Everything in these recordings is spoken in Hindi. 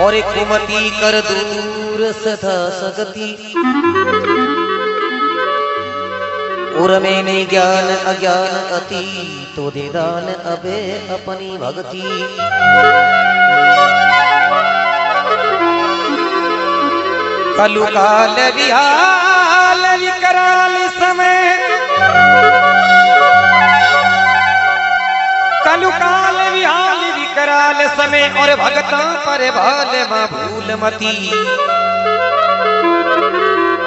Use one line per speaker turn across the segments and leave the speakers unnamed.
और एक कुमति कर दूर सथा सगति। उर में ज्ञान, अज्ञान अति तो दे दान अबे अपनी भक्ति। कलु काल विहाल विकराल समय। कलु काल विकराल समय और भगता पर भाल माँ भूल मती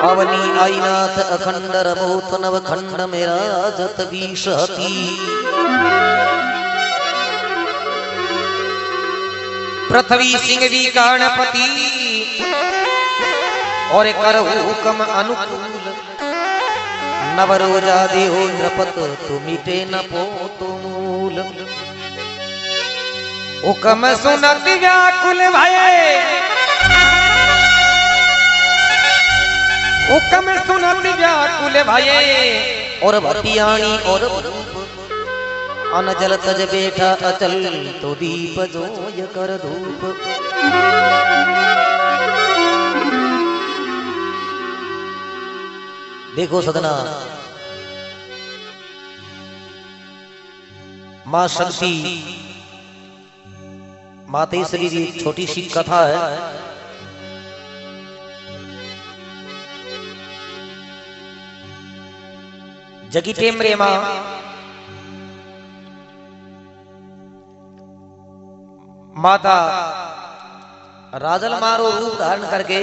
अवनी आईनाथ अखंड रमोत नव खंड मेरा जत बीसती पृथ्वी सिंह भी गणपति और कर हुकम अनुकूल। नवरोजा देहो नृपत तु मिटे न पो तो मूल। हुकम सुनत व्याकुल भये हुकम सुनत व्याकुल भये और भटियाणी और अनजल तज बैठा अचल तो दीप जो कर धूप। देखो सदना माँ शक्ति मातेश्वरी की छोटी सी कथा है। जगी टेमरे माँ। माता राजल मारो रूप धारण करके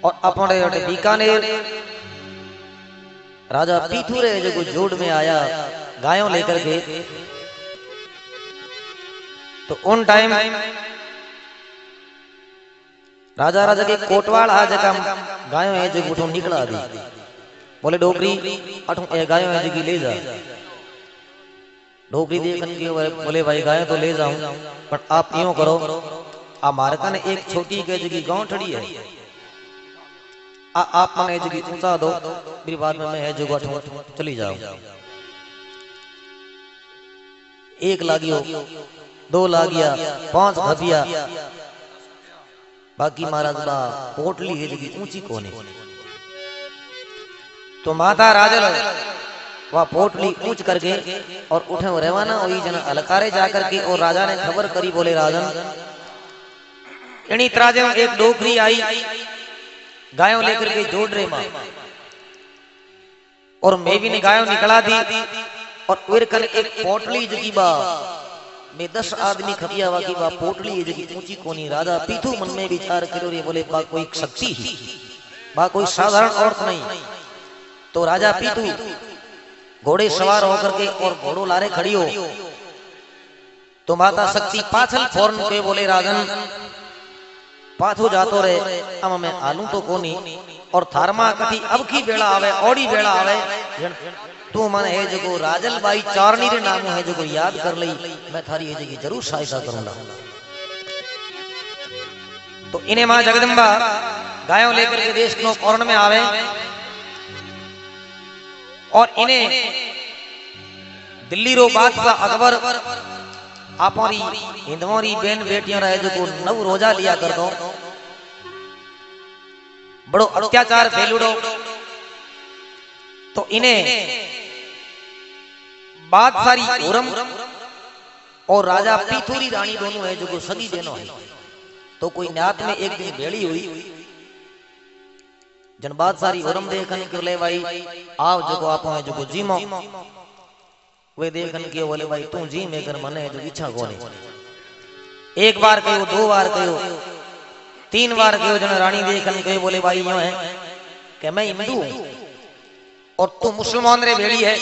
और अपने बीकानेर राजा पीथुरे जो जोड़ में आया, गायों लेकर के तो उन टाइम राजा राजा के कोटवाल आ जगह गायों है जो उठो निकला दी। बोले डोगरी अठो गायों है जगी ले जा। डोगरी देखन के बोले भाई गायों तो ले जाऊँ पर आप यूँ करो आ मारका ने एक छोटी के जगी गाँव ठड़ी है। आ, आप मने जगी ऊँचा दो मेरी बात में मैं है जो अठो चली जाओ एक लागियो दो लागिया, पाँच घबिया बाकी महाराज बा पोटली है जगी ऊँची कोने। तो माता राजल, वह पोटली ऊंच करके और उठे रवाना हुई जन अलकारे जाकर के और राजा ने खबर करी बोले, राजन, इन्हीं तराजे में एक डोकरी आई, गायों लेकर के जोड़ रहे माँ। और मैं भी ने गायों निकला दी, और फिर कल एक पोटली जगी बा में दस आदमी खपिया वा की बा पोटली जगी ऊँची कोनी राजा पीथू मन में विचार करो रे बोले, बा कोई शक्ति ही। बा कोई साधारण औरत नहीं। तो राजा पीतू घोड़े सवार होकर के और घोड़ो लारे खड़ी हो तो माता शक्ति पाछल फ़ौरन के बोले, राजन, पाछो जातो रे अब मैं आलू तो कोनी। और थारमा कथी अब की बेड़ा आवे ओडी बेड़ा आवे? तू मन है जगो राजल बाई चारनी रे नाम है जगो याद कर ली मैं थारी है जगी ज़रूर सहायता करूँगा। तो इन्हें माँ जगदम्बा, गायों लेकर के देश नो कौरण में आवे, और इन्हें दिल्ली रो बादशाह अकबर आपरी हिंदवरी बेन बेटियाँ रहे, जो नव रोजा लिया कर दो। बड़ो अत्याचार फैलुड़ो। तो इन्हें बादशाही उरम और राजा पीथुरी रानी दोनों है जो को सगी बहनों है। तो कोई न्यात में एक दिन भेड़ी हुई। जन बादशाही उरम देखन के ले भाई आओ जो को आपो है जो को जीमो। वे देखन के बोले भाई तू जी में कर मने जो इच्छा कोने। एक बार कहो दो बार कहो। तीन बार कहो जन रानी देखन के बोले भाई यूँ है कि मैं हिंदू हूँ। और तू मुसलमान रे भेड़ी है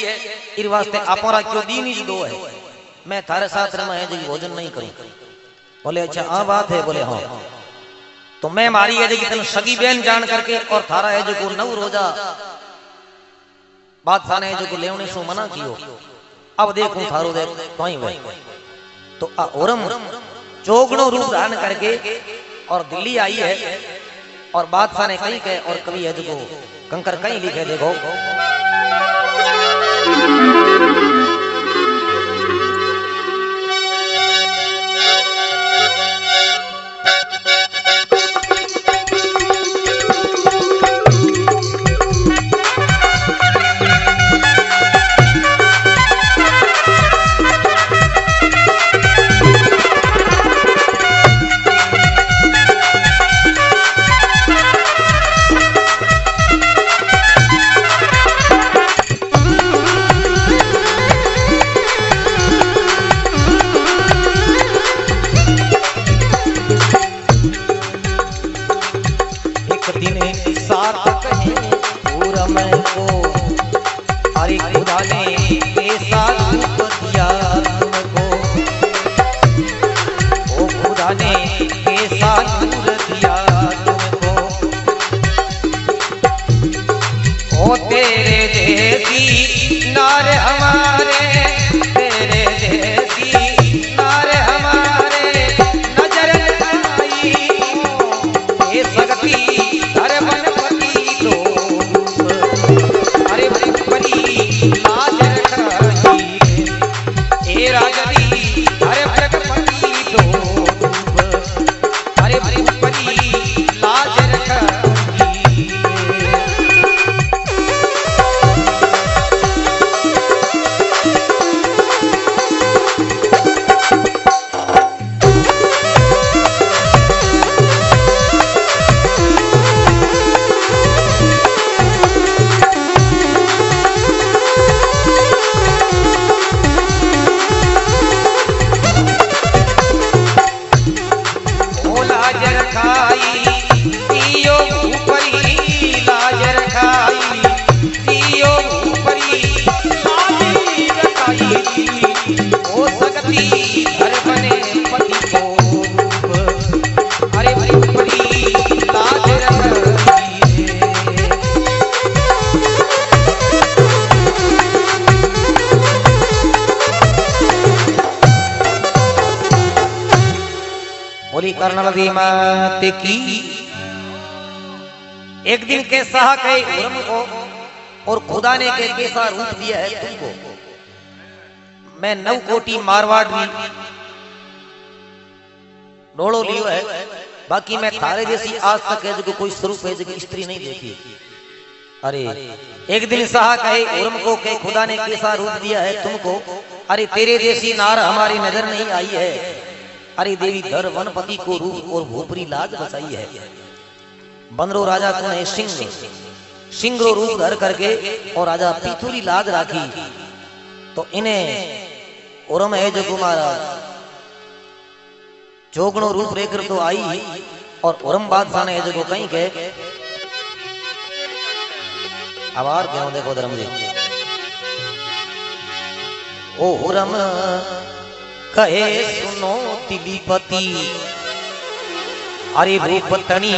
इस वास्ते आपरा क्यों दीन ही दो है। मैं थारे साथ रमा है जो भोजन नहीं करूँ। बोले अच्छा हाँ बात है, बोले हाँ। तो मैं मारी है जो तन सगी बहन जान करके और थारा है जो को नव रोजा। बादशाह ने जो को लेवने सो मना कियो। अब देखूँ थारो देख कहीं वे तो आ ओरम चोगणो रूप धारण करके और दिल्ली आई है और बादशाह ने कहीं कहे और कवि है जो कंकर कहीं लिखे देखो। 어때? मात की। एक दिन के सहा कहे उरम को और खुदा ने के कैसा रूप दिया है तुमको। मैं नव कोटि मारवाड़ भी डोड़ो लियो है। बाकी मैं थारे जैसी आज तक है जो कोई स्वरूप है जो स्त्री नहीं देखी। अरे, एक दिन सहा कहे उर्म को के खुदा ने कैसा रूप दिया है तुमको। अरे, तेरे जैसी नार हमारी नज़र नहीं आई है। अरे देवी धर वनपति को रूप और भूपरी लाज बचाई है। बनरो राजा तूने सिंह। सिंह रूप धर करके और राजा पीथुरी लाज राखी। तो इन्हें उर्म है जो कुमारा। जोगणो रूप लेकर तो आई और उरम बादशाह ने जो कहीं के आवार क्यों देखो धर्म जी? ओ उरम कहे सुनो तिलीपति। अरे भूपतनी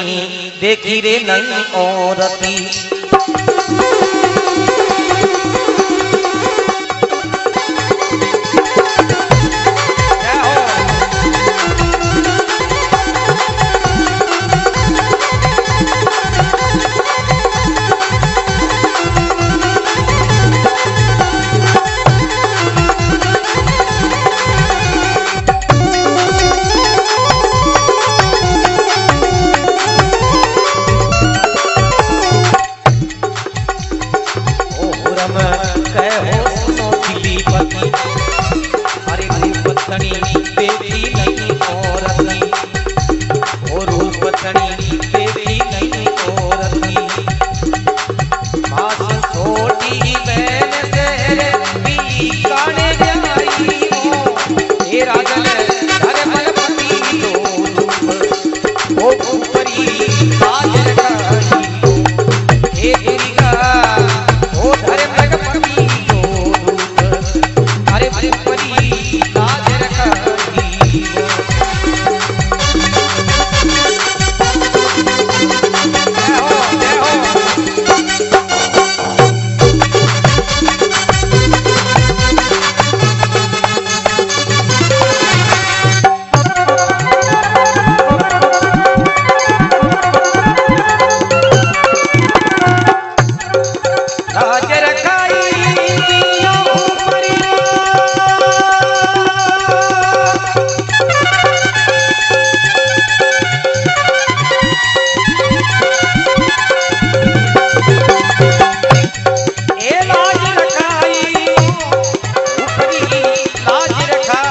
देखी रे नहीं औरती।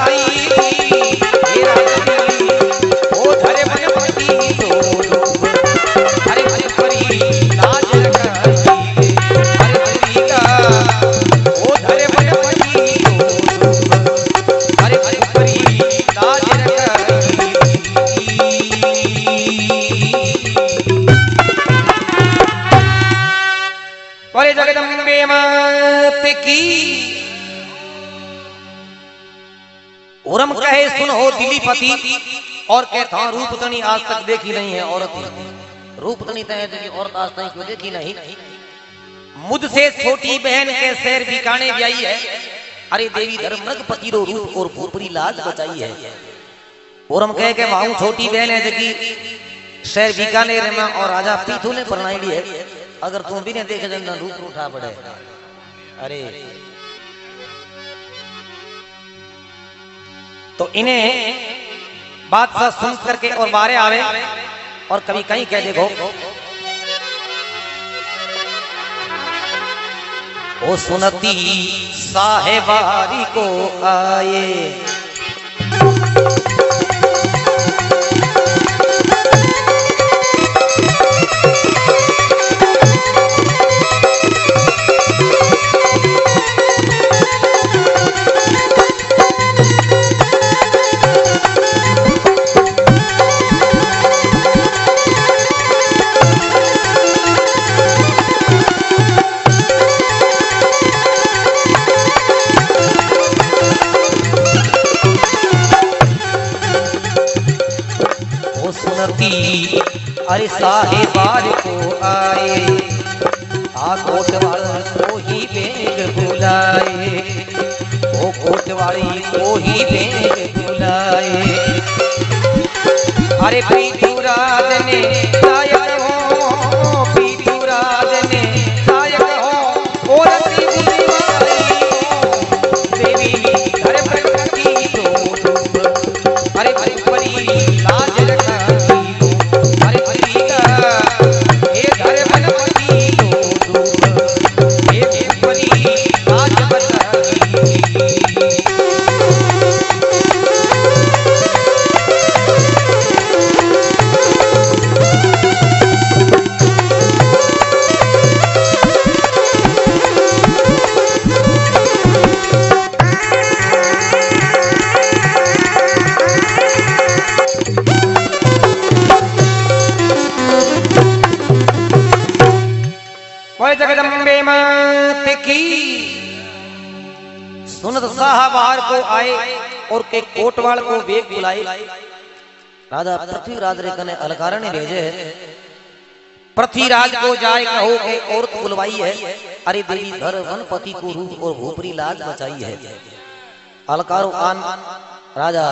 ay. दिलीपति और कहता रूप तनी आज तक देखी नहीं है औरत रूप तनी तय की औरत आज तक क्यों देखी नहीं? मुझसे छोटी बहन के शहर बिकाने भी आई है। अरे देवी धर्म मृगपति रो रूप और भूपरी लाज बचाई है। उरम कहे के वाहू छोटी बहन है जगी शहर बीकानेर में और राजा पीथू ने प्रणाई ली है। अगर तुम भी ने देखे जब रूप उठा पड़े। अरे तो इन्हें बादशाह सुन करके और बारे आवे और कभी कहीं कह देखो ओ सुनती साहेबारी को आए। सुनत साहबार को आए और के कोटवाल को वेग बुलाए। राजा पृथ्वीराज रे कने अलकारणी भेजे। पृथ्वीराज को जाए कहो के औरत बुलवाई है। अरे देवी धर वनपति को रूप और भोपरी लाज बचाई है। अलकारो कान राजा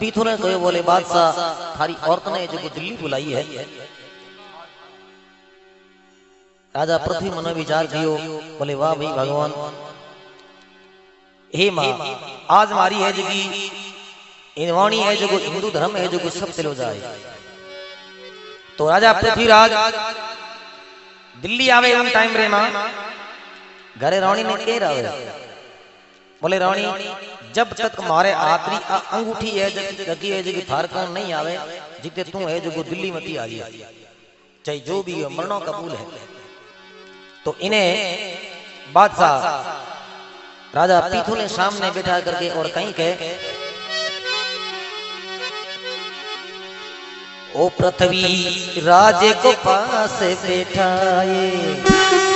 पीथु ने कहे, बोले, बादशाह, थारी औरत ने जो दिल्ली बुलाई है। राजा पृथ्वी मन विचार कियो, बोले, वाह भाई भगवान हे माँ आज मारी है जगी। इनवाणी है जो हिंदू धर्म है जो सब चलो जाए। तो राजा पृथ्वीराज दिल्ली आवे उन टाइम रे माँ। घरे रानी ने कह रहा बोले रानी जब तक मारे आखिरी अंगूठी है जग जगी है जगी थार कौन नहीं आवे जिते तू है जो दिल्ली मती आ गई चाहे जो भी हो मरणों कबूल है। तो इन्हें बादशाह राजा पीथू ने सामने बैठा करके और कहीं कहे, ओ पृथ्वी, राजे को पास बैठाए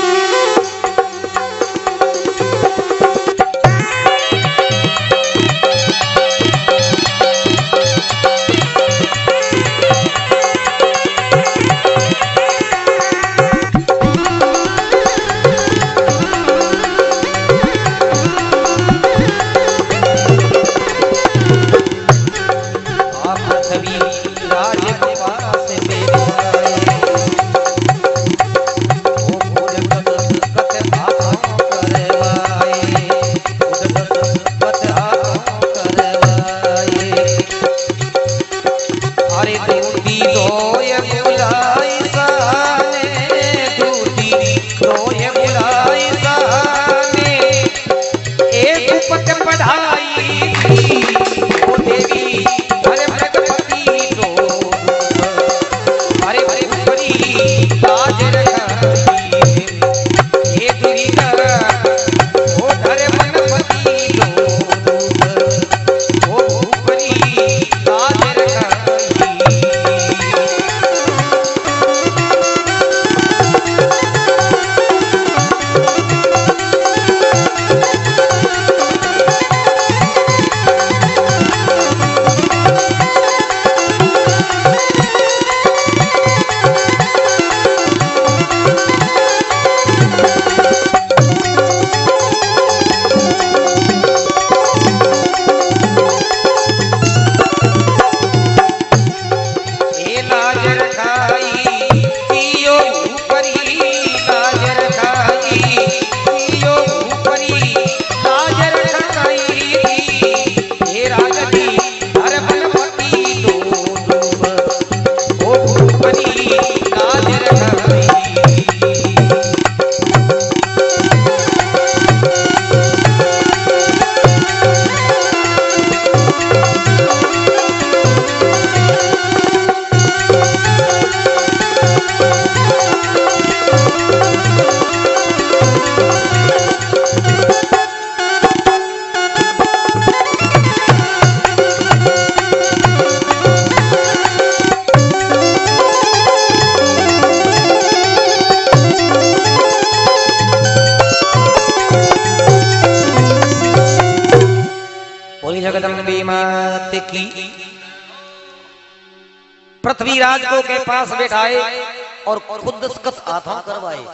दस्खत हाथों करवाए।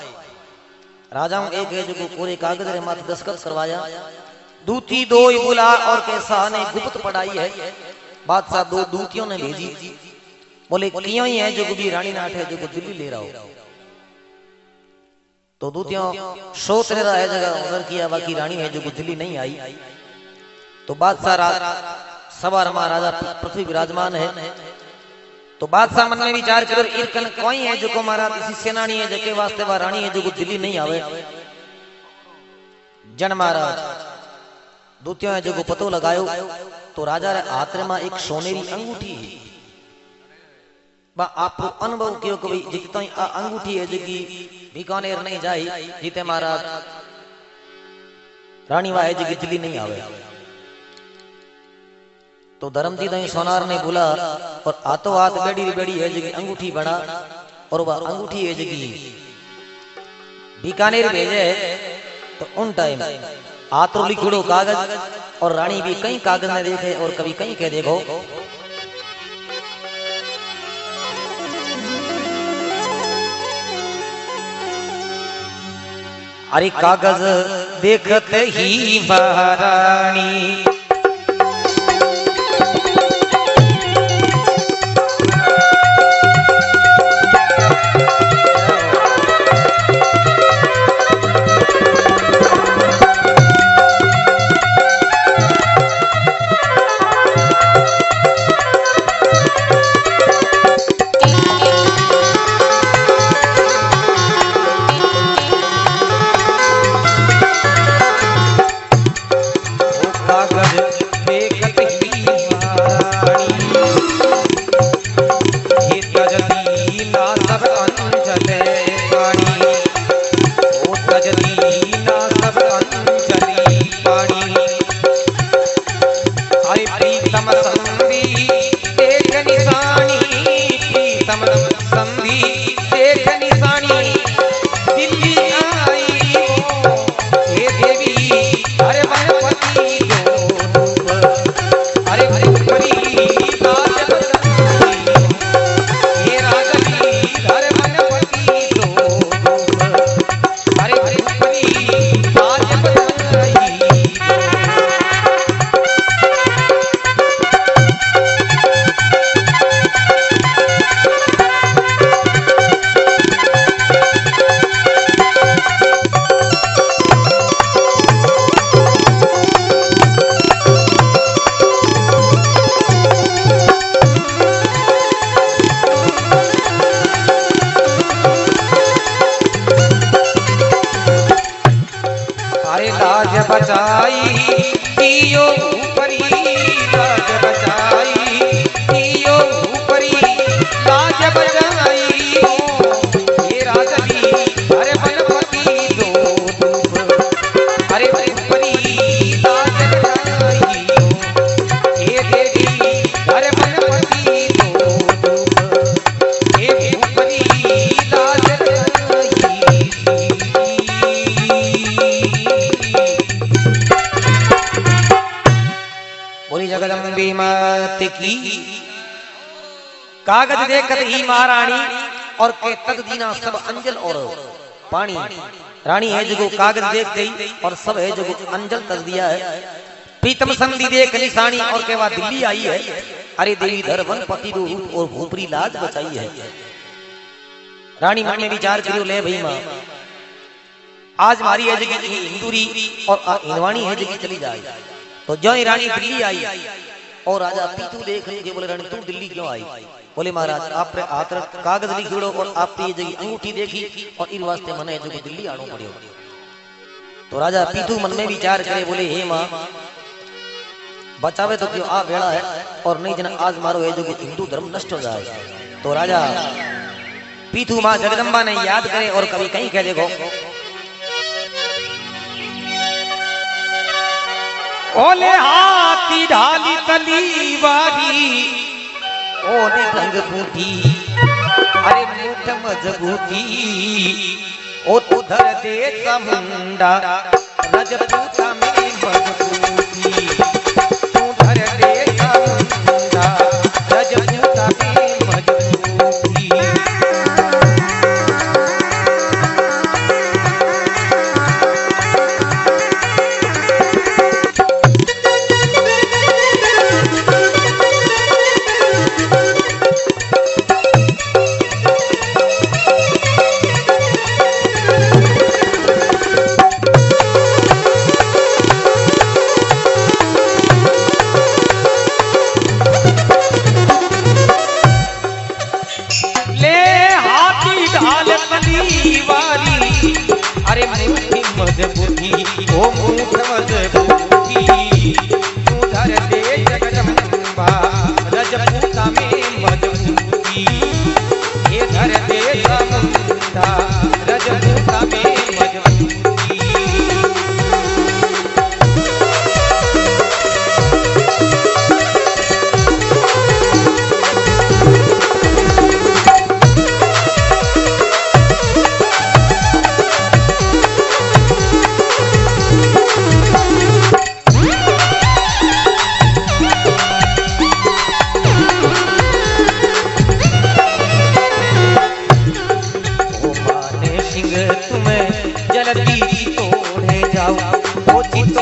राजाओं एक है जो पूरे कागज़ रे माथे दस्खत करवाया। दूती दो बुला और कैसा ने गुप्त पढ़ाई है। बादशाह दो दूतियों ने भेजी। बोले क्यों ही है जो भी रानी नाट है जो दिल्ली ले रहा हो। तो दूतियों सोच रहा है जगह उधर किया बाकी रानी है जो दिल्ली नहीं आई। तो बादशाह सवार महाराजा पृथ्वी विराजमान है। तो बादशाह मन में विचार करो इरकन कोई है जो को महाराज इसी सेनानी है, जके वास्ते वा रानी है जो को दिल्ली नहीं आवे। जन महाराज, दूतियों है जो को पतो लगायो तो राजा रे हाथ रे में एक सोनेरी अंगूठी है। बा आप अनुभव कियो कि भाई जितनी आ अंगूठी है जकी बीकानेर नहीं जाई, जीते महाराज रानी वाहे जगी दिल्ली नहीं आवे। तो धर्मजी दही सोनार ने बोला, और आतो हाथ बेड़ी बेड़ी है जगी अंगूठी बना, और वह अंगूठी है जगी बीकानेर भेजे तो उन टाइम आतो लिखड़ो कागज़ और रानी भी कई कागज़ ने देखे और कभी कहीं कह देखो। अरे कागज़ देखते ही महारानी कागज़ देखत ही महारानी और के तद दीना सब अंजल और पानी रानी है जो कागज़ देख गई और सब है जो अंजल तक दिया है। प्रीतम संधि देख निशानी और के बाद दिल्ली आई है। अरे देवी धर वन पति रूप और भूपरी लाज बचाई है। रानी मन में विचार करो, ले भाई माँ। आज मारी है जगी हिंदूरी और हिंदवाणी है जगी चली जाए। तो जो रानी दिल्ली आई और राजा पीतू देख रही बोले, रानी, तू दिल्ली क्यों आई? बोले महाराज आप हाथ कागज़ लिखिड़ो और आप ये जगह अंगूठी देखी और इन वास्ते मने जो दिल्ली आनो पड़ियो। तो राजा पीतू मन में विचार करे, बोले, हे माँ, बचावे तो क्यों आ वेड़ा है और नहीं जना आज मारो है जो कि हिंदू धर्म नष्ट हो जाए? तो राजा पीतू माँ जगदम्बा ने याद करे और कभी कहीं कह देखो
ओले हाथी ढाली तलीवारी
ओने रंग बूटी अरे मूठ मजबूती ओ तू धर दे समुंडा रजपूता में मजबूती
যাও অতীত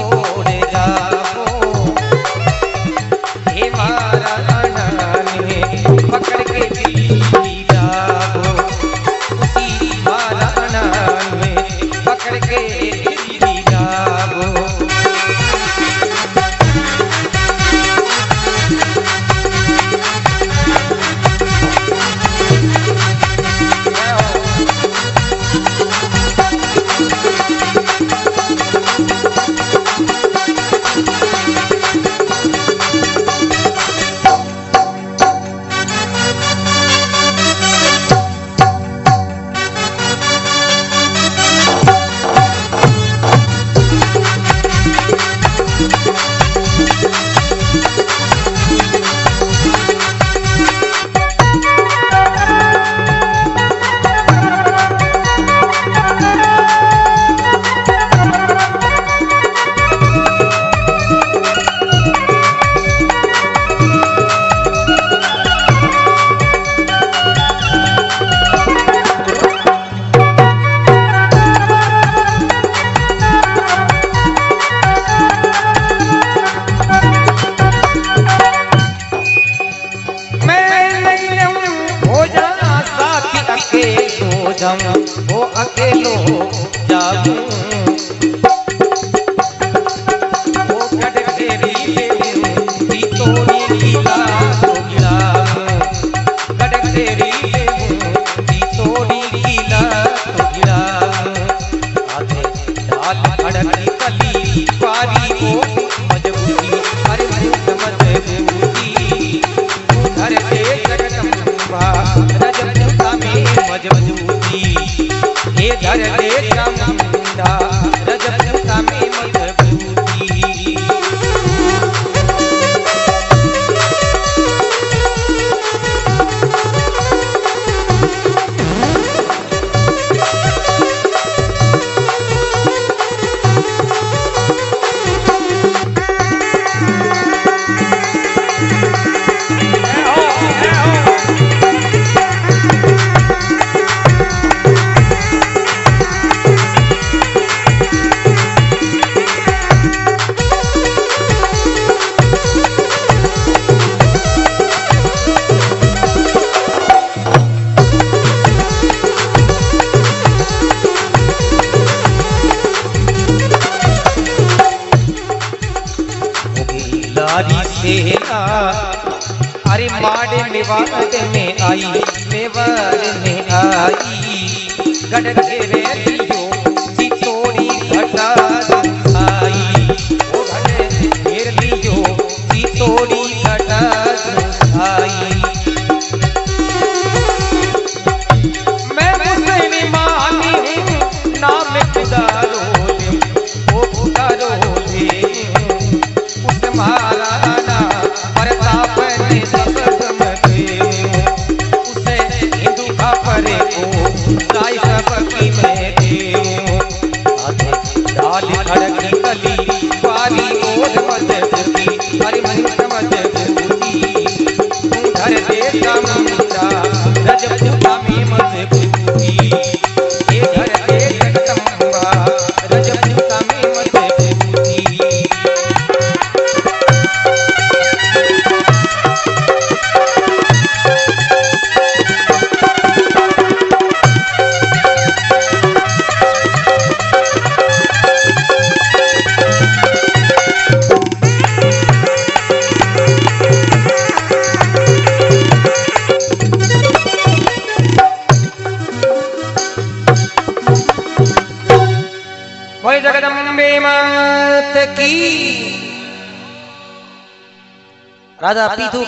गढ़ घेरे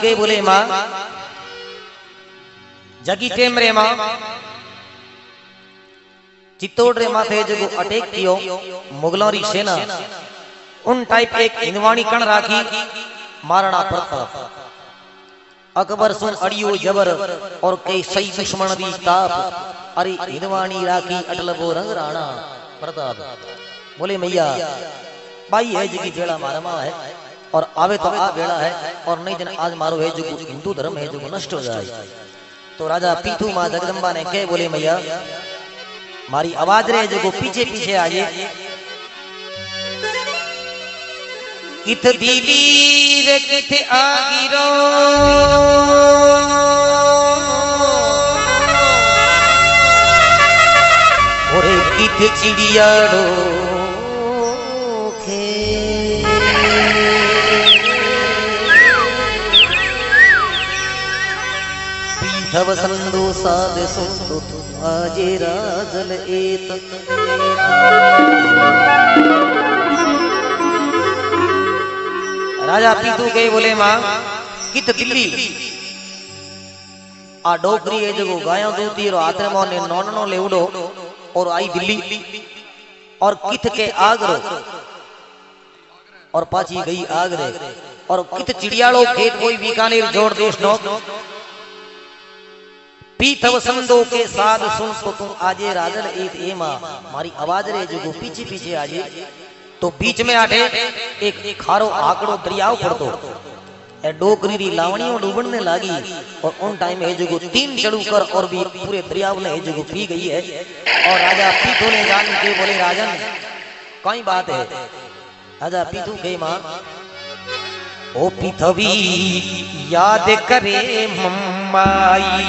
के बोले
माँ, जगी टेम रे माँ, चित्तौड़ रे माथे जो अटैक कियो, मुगलों री सेना, उन टाइप एक हिंदवाणी कण राखी महाराणा प्रताप अकबर सुन अड़ियो जबर और कई सही दुश्मन दी ताप, अरे हिंदवाणी राखी अटल वो रंग राणा, प्रताप। बोले, मैया भाई है जगी बेड़ा मारा माँ है। और आवे तो आ बेड़ा है और नहीं जन आज मारो है जो हिंदू धर्म है जो नष्ट हो जाए। तो राजा पीथू माँ जगदम्बा ने कह बोले मैया मारी आवाज़ रे जो पीछे पीछे आजे किथ दीदी रे किथ आगिरो? ओरे किथ चिड़ियाड़ो? पीठव संदो साध सुंदो आजे राजल एत। राजा पीतू के बोले, माँ, कित दिल्ली? आ डोकरी है जो गायों दूती और आत्रे मोने नौननो ले उड़ो, और आई दिल्ली। और कित के आगरो? और पाची गई आगरे। और कित चिड़ियाड़ो खेत कोई बीकानेर जोड़ देश नोक? पीथव संदो के साथ सुन तो तुम आजे राजल एक एमा। मारी आवाज़ रे जो पीछे पीछे आजे। तो बीच में आटे एक खारो आकड़ो दरियाव पड़तो ए डोकरी री लावणियों डूबने लागी। और उन टाइम है जो तीन चढ़ू कर और भी पूरे दरियाव ने है जो पी गई है। और राजा पीथू ने जान के बोले राजन कई बात है? राजा पीथू के माँ ओ पृथ्वी याद करे मम्माई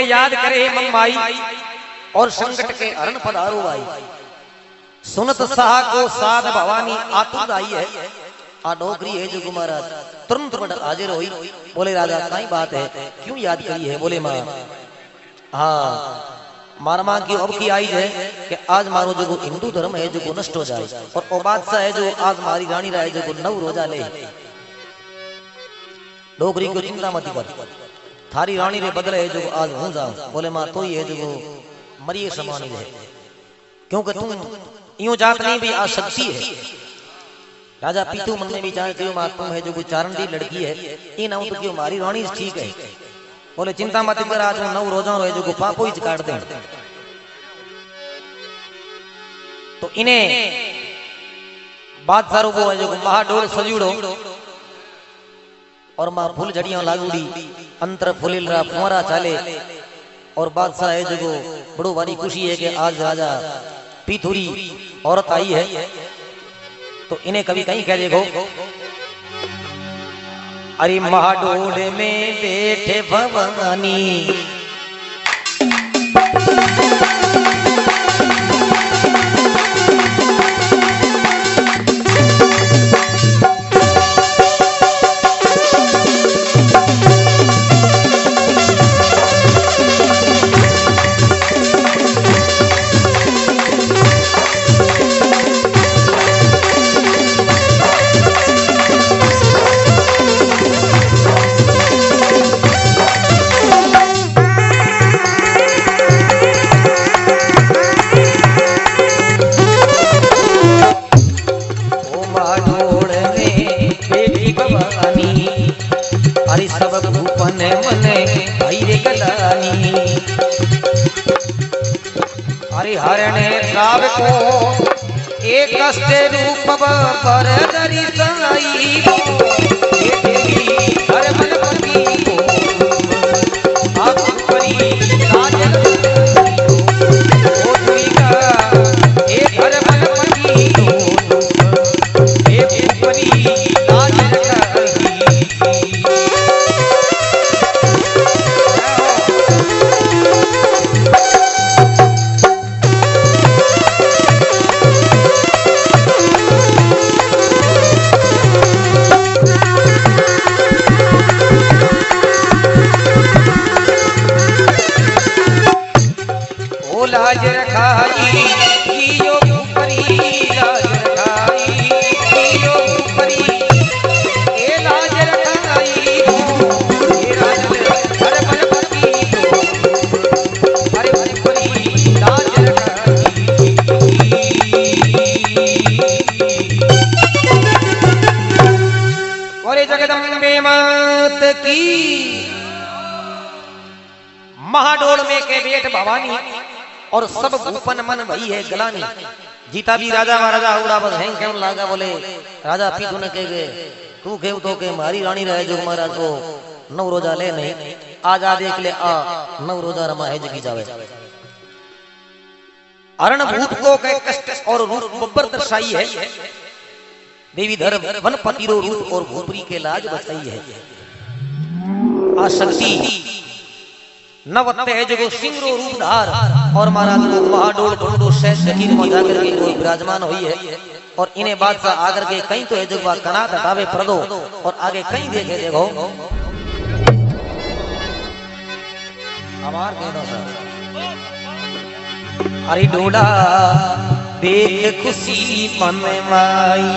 के याद करे मम्माई
और संकट के अरण पधारो भाई। सुनत साह को साध भवानी आतुर आई है। आ डोगरी है जो महाराज। तुरंत बड़ हाजिर हुई। बोले, राजा, काई बात है? क्यों याद करी है? बोले, माँ हाँ मार माँ की अब की आई है कि आज मारो जो हिंदू धर्म है जो नष्ट हो जाए। और ओ बादशाह है जो आज मारी रानी है जो नव रोजा ले। डोगरी को चिंता मत कर। थारी रानी रे बदले जो आज हूँ जाऊँ बोले माँ तो है जो मरिए समान ही क्योंकि तुम यूँ जात नहीं भी आज शक्ति है। राजा पीतू मन में जाए क्यों माँ, तुम है जो कोई चारण दी लड़की है, ये ना तो क्यों मारी रानी ठीक है। बोले, चिंता मत कर, आज नव रोजा रहे जो पापो ही काट दे तो इन्हें बादशाह को है जो महाडोल सजूड़ो। और माँ फूल झड़ियाँ लागूड़ी। अंतर फुलिल रहा फुआरा चाले। और बादशाह है जगो, बड़ो वाली खुशी है कि आज राजा पीथुरी औरत आई है। तो इन्हें कभी कहीं कह देखो। अरे महाडोल में बैठे भवानी। महाडोल में
के बेट भवानी और सब भूपन मन भई है गलानी। जीता भी राजा महाराजा हुड़ा बस हैं क्यों लागा बोले? राजा पीतू ने कह गए तू केव तो के मारी रानी रहे जो महाराज को नव रोजा ले नहीं आज आ देख ले आ नव रोजा रमा है जगी जावे। अरण भूत को के कष्ट और रूप बब्बर दर्शाई है। देवी धर्म, वन पतिरो रूप और भूपरी के लाज बचाई है। आशक्ति नवत्ते है जो सिंगरो और महाराज को में जाकर के कोई विराजमान हुई है। और इन्हें बादशाह आकर के कहीं तो बा कनात हटावे प्रदो और आगे कहीं देखे देखो। हमार कह दो सर। अरे डोला देख खुशी मन माई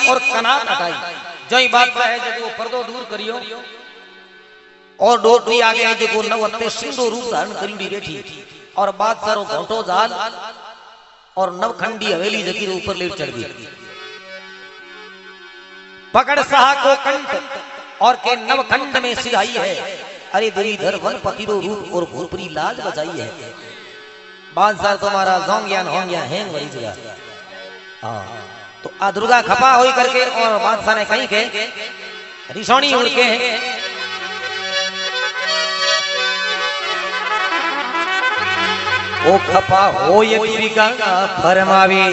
और कनात हटाई। जो ही बात है जब वो पर्दो दूर करियो, और डोटरी आगे है जो नवते सिंधु रूप धारण करी बैठी, और बात सारो घोटो जाल, और नवखंडी हवेली जगी ऊपर लेट चढ़ गई। पकड़ सहा को कंठ, और के नवखंड में सिधाई है। अरे देवी धर वन पतिरो रूप और भूरपुरी लाज बचाई है। बादशाह तुम्हारा जोंग यान होंग या हैंग वही जगह। हाँ। तो आ दुर्गा खपा होई करके और बादशाह ने कहीं के रिसोनी उड़ के ओ खपा होय पीरिका फरमावे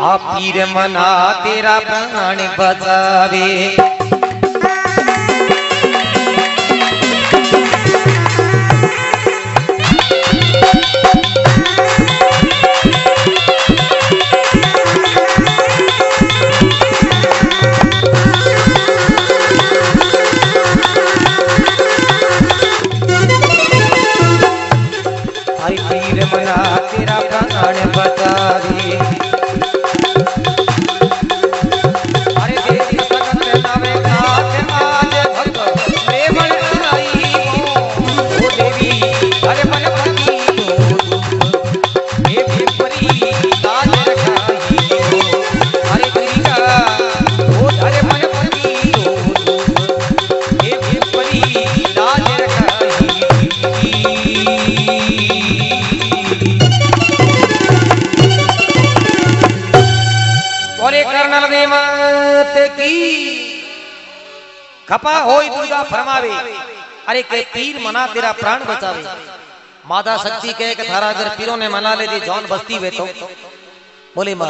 आ पीर मना तेरा प्राण बचावे। अरे के तीर मना तेरा प्राण बचावे। माता शक्ति कहे कि थारा अगर पीरों ने मना ले दी, जौन बस्ती वे तो। बोले, माँ,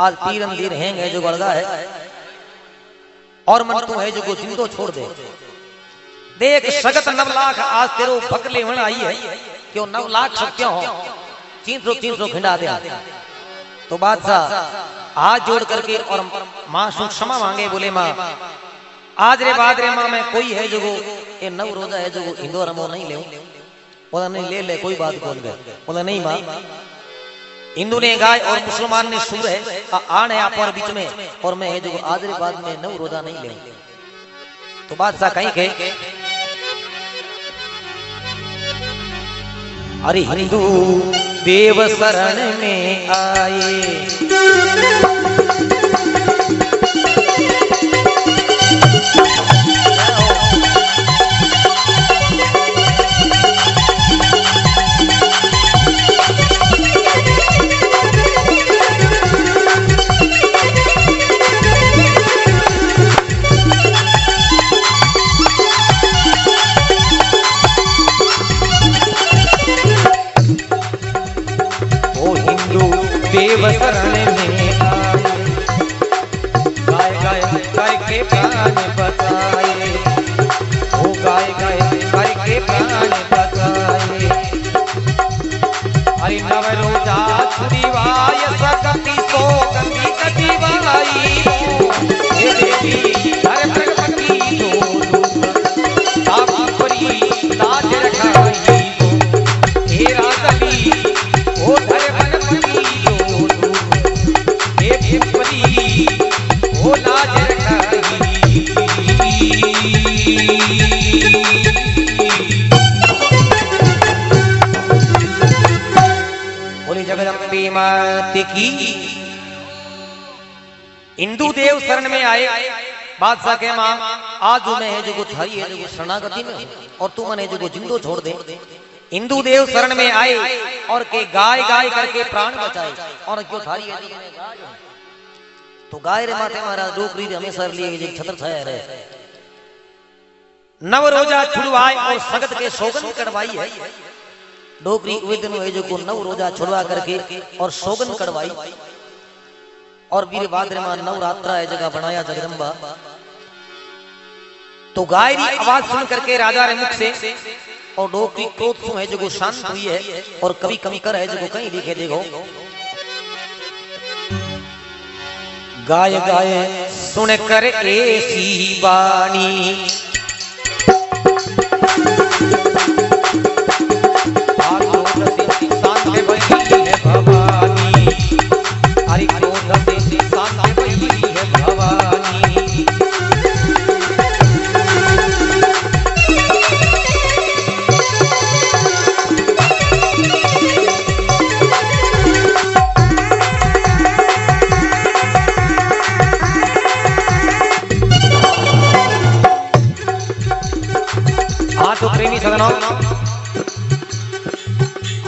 आज अंदीर हैंग है जो गड़गा है। और मन तो है जो को जिंदो छोड़ दे। देख सगत नव लाख आज तेरो पकले वण आई है। क्यों नव लाख शक्तियाँ हो? तीन सौ तीन सौ खिंडा दे तो बादशाह, हाथ जोड़ करके और माँ सुख क्षमा मांगे, बोले, माँ, आज रे बाद रे माँ मैं कोई है जो ये नव रोजा है जो हिंदू रमो नहीं ले बोला, नहीं, ले ले, कोई बात बोल गए। बोला, नहीं माँ, हिंदू ने गाय और मुसलमान ने सूर है आण है आप और बीच में, और मैं है जो आज बाद में नव रोजा नहीं ले तो बादशाह कहीं कहे, अरे हिंदू देव शरण में आए। देव शरण में। गाय गाय गाय के प्राण बताए ओ गाय गाय गाय के प्राण बताए हरि नव रोजा श्रीवाय सकति सो गति कति वाई जगदम्बे मात की। हिंदू देव शरण में आए। बादशाह के माँ, आज मैं है जो कुछ हरी है, जो कुछ शरणागति में और तू मने जो कुछ जिंदो छोड़ दे। हिंदू देव शरण में आए और के गाय गाय करके प्राण बचाए, और क्यों थारी है? जो। तो गाय रे माते महाराज, डोकरी रे हमेशा लिए जे छत्र छाया रहे। नव रोजा छुड़वाए और सगत के सोगन करवाई है। डोकरी वे दिन हुए जो को नव रोजा छुड़वा करके और सोगन करवाई और वीर भाद्र माँ नवरात्रा है जगह बनाया जगदम्बा। तो गाय की आवाज़ सुन करके राजा रे मुख से, और डोकरी क्रोध सु है जो शांत हुई है, और कभी कमी कर है जो कहीं लिखे देखो। गाय गाय सुन कर ऐसी बाणी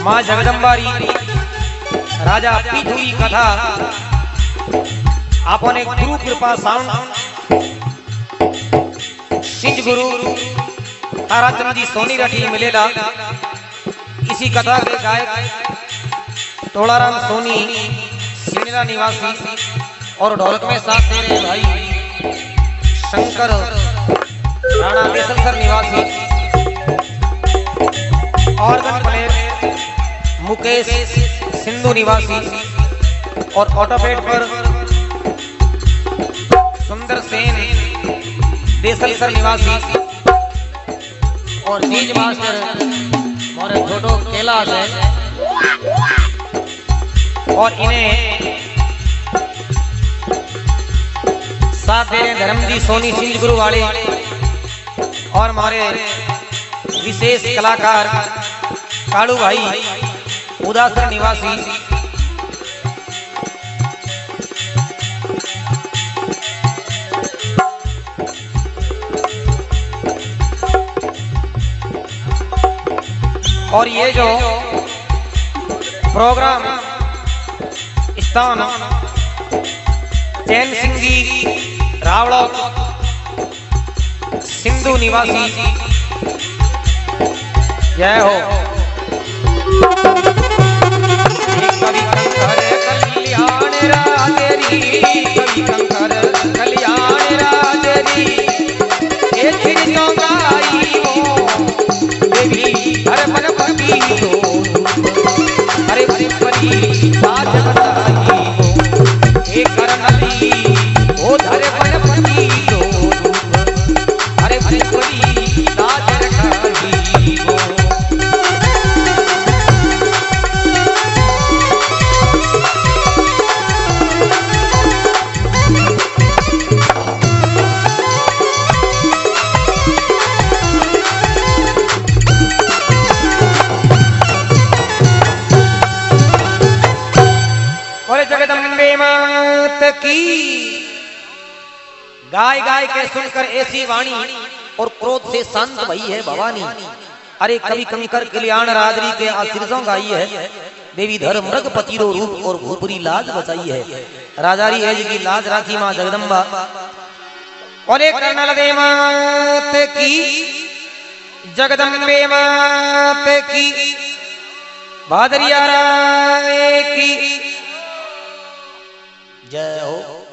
माँ जगदम्बारी। राजा पीठू कथा। आपने गुरु कृपा साउंड। सिंह गुरु, ताराचंद जी सोनी रठी मिलेला इसी कथा के गायक तोड़ाराम सोनी, सिमला निवासी और ढोलक में साथ दे रहे भाई शंकर, राणा बेसलकर निवासी। ऑर्गन प्लेयर मुकेश सिंधु निवासी और ऑटोपेट पर सुंदर सेन देसलकर निवासी
और डीज मास्टर हमारे छोटो कैलाश है।
और इन्हें साथ दे रहे धर्मजी सोनी सिंह गुरु वाले और हमारे विशेष कलाकार कालू भाई। उदासर निवासी। और ये जो प्रोग्राम, स्थान, चैन सिंह जी रावड़ा सिंधु निवासी, जय हो। गाय के सुनकर ऐसी वाणी
और क्रोध से शांत भई है भवानी।
अरे कवि कंकर कल्याण राजरी के आशीर्षों गाई है।
देवी धर मृग पतिरो रूप और भूपुरी लाज बचाई है।
राजारी है लाज राखी माँ जगदम्बा। बोले कर्नल दे मात की जगदम्बे मात की भादरिया राय की।
जय हो।